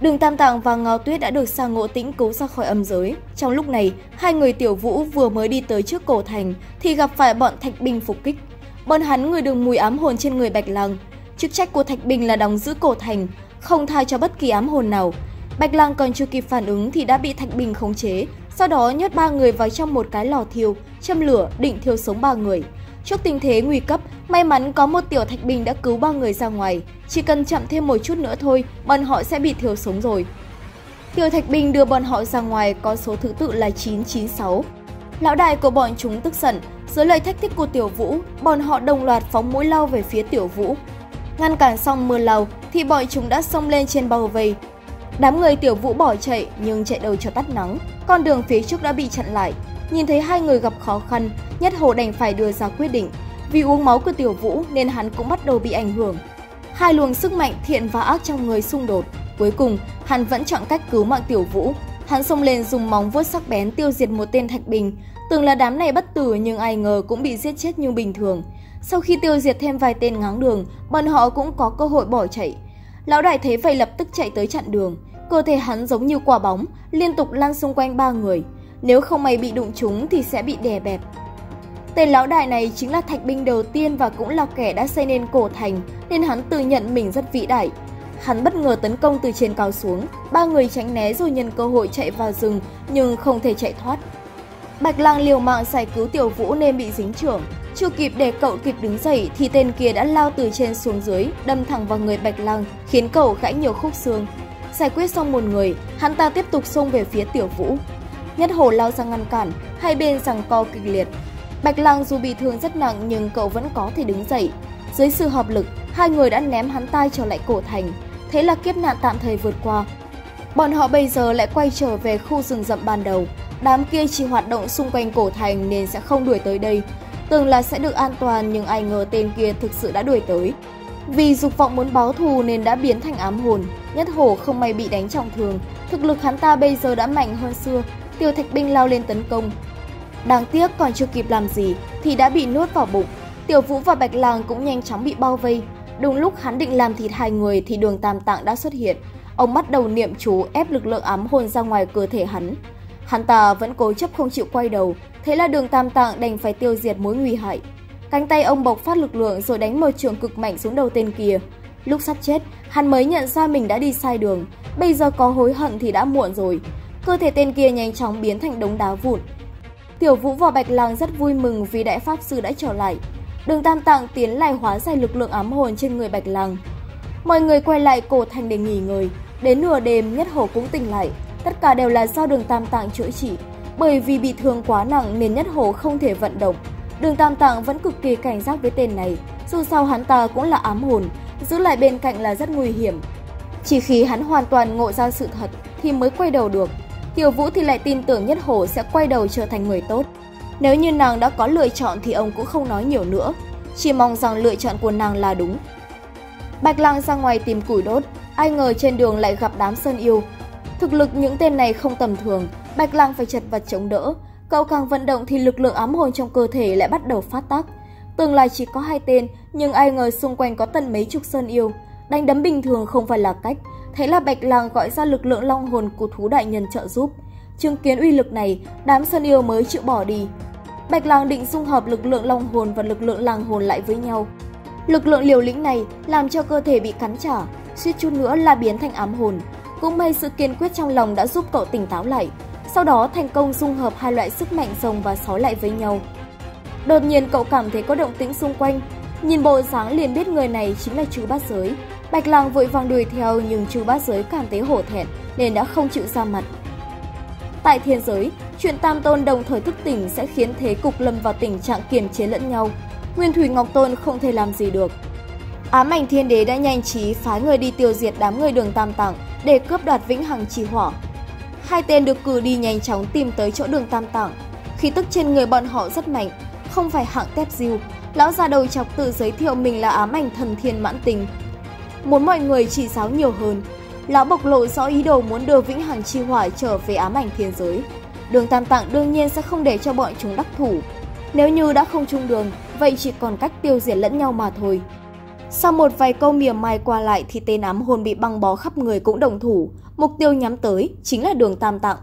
Đường Tam Tạng và Ngao Tuyết đã được Sang Ngộ Tĩnh cứu ra khỏi âm giới. Trong lúc này, hai người tiểu vũ vừa mới đi tới trước cổ thành thì gặp phải bọn Thạch Binh phục kích. Bọn hắn người đường mùi ám hồn trên người Bạch Lang. Chức trách của Thạch Binh là đóng giữ cổ thành, không tha cho bất kỳ ám hồn nào. Bạch Lang còn chưa kịp phản ứng thì đã bị Thạch Binh khống chế, sau đó nhốt ba người vào trong một cái lò thiêu, châm lửa định thiêu sống ba người. Trước tình thế nguy cấp, may mắn có một tiểu thạch bình đã cứu ba người ra ngoài. Chỉ cần chậm thêm một chút nữa thôi, bọn họ sẽ bị thiêu sống rồi. Tiểu thạch bình đưa bọn họ ra ngoài có số thứ tự là 996. Lão đại của bọn chúng tức giận, dưới lời thách thức của tiểu vũ, bọn họ đồng loạt phóng mũi lao về phía tiểu vũ. Ngăn cản xong mưa lao thì bọn chúng đã xông lên trên bao vây. Đám người tiểu vũ bỏ chạy nhưng chạy đầu cho tắt nắng, con đường phía trước đã bị chặn lại. Nhìn thấy hai người gặp khó khăn, Nhất Hồ đành phải đưa ra quyết định. Vì uống máu của Tiểu Vũ nên hắn cũng bắt đầu bị ảnh hưởng. Hai luồng sức mạnh thiện và ác trong người xung đột. Cuối cùng, hắn vẫn chọn cách cứu mạng Tiểu Vũ. Hắn xông lên dùng móng vuốt sắc bén tiêu diệt một tên thạch bình. Tưởng là đám này bất tử nhưng ai ngờ cũng bị giết chết như bình thường. Sau khi tiêu diệt thêm vài tên ngáng đường, bọn họ cũng có cơ hội bỏ chạy. Lão đại thấy vậy lập tức chạy tới chặn đường. Cơ thể hắn giống như quả bóng, liên tục lăn xung quanh ba người. Nếu không may bị đụng chúng thì sẽ bị đè bẹp. Tên lão đại này chính là thạch binh đầu tiên và cũng là kẻ đã xây nên cổ thành, nên hắn tự nhận mình rất vĩ đại. Hắn bất ngờ tấn công từ trên cao xuống, ba người tránh né rồi nhân cơ hội chạy vào rừng nhưng không thể chạy thoát. Bạch Lang liều mạng giải cứu Tiểu Vũ nên bị dính trưởng. Chưa kịp để cậu kịp đứng dậy thì tên kia đã lao từ trên xuống dưới, đâm thẳng vào người Bạch Lang, khiến cậu gãy nhiều khúc xương. Giải quyết xong một người, hắn ta tiếp tục xông về phía Tiểu Vũ. Nhất Hồ lao ra ngăn cản, hai bên giằng co kịch liệt. Bạch Lang dù bị thương rất nặng nhưng cậu vẫn có thể đứng dậy. Dưới sự hợp lực, hai người đã ném hắn ta trở lại cổ thành. Thế là kiếp nạn tạm thời vượt qua. Bọn họ bây giờ lại quay trở về khu rừng rậm ban đầu. Đám kia chỉ hoạt động xung quanh cổ thành nên sẽ không đuổi tới đây. Tưởng là sẽ được an toàn nhưng ai ngờ tên kia thực sự đã đuổi tới. Vì dục vọng muốn báo thù nên đã biến thành ám hồn. Nhất hổ không may bị đánh trọng thương. Thực lực hắn ta bây giờ đã mạnh hơn xưa. Tiêu Thạch Binh lao lên tấn công. Đáng tiếc còn chưa kịp làm gì thì đã bị nuốt vào bụng. Tiểu Vũ và Bạch làng cũng nhanh chóng bị bao vây. Đúng lúc hắn định làm thịt hai người thì đường tam tạng đã xuất hiện. Ông bắt đầu niệm chú ép lực lượng ám hồn ra ngoài cơ thể hắn. Hắn ta vẫn cố chấp không chịu quay đầu, thế là đường tam tạng đành phải tiêu diệt mối nguy hại. Cánh tay ông bộc phát lực lượng rồi đánh một trường cực mạnh xuống đầu tên kia. Lúc sắp chết, hắn mới nhận ra mình đã đi sai đường, bây giờ có hối hận thì đã muộn rồi. Cơ thể tên kia nhanh chóng biến thành đống đá vụn. Tiểu Vũ và Bạch Lang rất vui mừng vì đại pháp sư đã trở lại. Đường Tam Tạng tiến lại hóa giải lực lượng ám hồn trên người Bạch Lang. Mọi người quay lại cổ thành để nghỉ ngơi. Đến nửa đêm, Nhất Hổ cũng tỉnh lại. Tất cả đều là do Đường Tam Tạng chữa trị. Bởi vì bị thương quá nặng nên Nhất Hổ không thể vận động. Đường Tam Tạng vẫn cực kỳ cảnh giác với tên này. Dù sao hắn ta cũng là ám hồn, giữ lại bên cạnh là rất nguy hiểm. Chỉ khi hắn hoàn toàn ngộ ra sự thật thì mới quay đầu được. Tiểu Vũ thì lại tin tưởng Nhất Hổ sẽ quay đầu trở thành người tốt. Nếu như nàng đã có lựa chọn thì ông cũng không nói nhiều nữa, chỉ mong rằng lựa chọn của nàng là đúng. Bạch Lang ra ngoài tìm củi đốt, ai ngờ trên đường lại gặp đám sơn yêu. Thực lực những tên này không tầm thường, Bạch Lang phải chật vật chống đỡ. Cậu càng vận động thì lực lượng ám hồn trong cơ thể lại bắt đầu phát tác. Tương lai chỉ có hai tên, nhưng ai ngờ xung quanh có tận mấy chục sơn yêu. Đánh đấm bình thường không phải là cách, Thế là Bạch Lang gọi ra lực lượng long hồn của thú đại nhân trợ giúp. Chứng kiến uy lực này, đám sơn yêu mới chịu bỏ đi. Bạch Lang định dung hợp lực lượng long hồn và lực lượng lang hồn lại với nhau. Lực lượng liều lĩnh này làm cho cơ thể bị cắn trả, suýt chút nữa là biến thành ám hồn. Cũng may sự kiên quyết trong lòng đã giúp cậu tỉnh táo lại. Sau đó thành công dung hợp hai loại sức mạnh rồng và sói lại với nhau. Đột nhiên cậu cảm thấy có động tĩnh xung quanh, nhìn bộ dáng liền biết người này chính là chú bát giới. Bạch Lang vội vàng đuổi theo nhưng chú Bát Giới cảm thấy hổ thẹn nên đã không chịu ra mặt. Tại thiên giới, chuyện Tam Tôn đồng thời thức tỉnh sẽ khiến thế cục lâm vào tình trạng kiềm chế lẫn nhau. Nguyên Thủy Ngọc Tôn không thể làm gì được. Ám ảnh thiên đế đã nhanh trí phái người đi tiêu diệt đám người đường Tam Tạng để cướp đoạt vĩnh hằng trì hỏa. Hai tên được cử đi nhanh chóng tìm tới chỗ đường Tam Tạng. Khí tức trên người bọn họ rất mạnh, không phải hạng tép diêu. Lão già đầu chọc tự giới thiệu mình là ám ảnh thần thiên mãn tình, muốn mọi người chỉ giáo nhiều hơn. Lão bộc lộ rõ ý đồ muốn đưa Vĩnh Hằng Chi Hỏa trở về ám ảnh thiên giới. Đường Tam Tạng đương nhiên sẽ không để cho bọn chúng đắc thủ. Nếu như đã không chung đường, vậy chỉ còn cách tiêu diệt lẫn nhau mà thôi. Sau một vài câu mỉa mai qua lại thì tên ám hồn bị băng bó khắp người cũng đồng thủ, mục tiêu nhắm tới chính là đường Tam Tạng.